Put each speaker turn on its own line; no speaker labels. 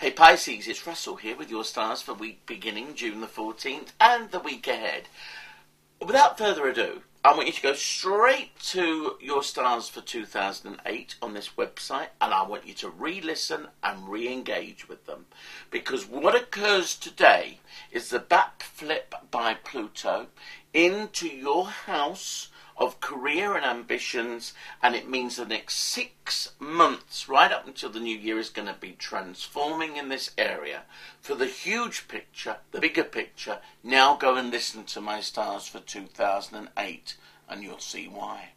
Hey Pisces, it's Russell here with your stars for week beginning June the 14th and the week ahead. Without further ado, I want you to go straight to your stars for 2008 on this website and I want you to re listen and re engage with them. Because what occurs today is the backflip by Pluto into your house of career and ambitions, and it means the next six months, right up until the new year, is going to be transforming in this area. For the huge picture, the bigger picture, now go and listen to my stars for 2008, and you'll see why.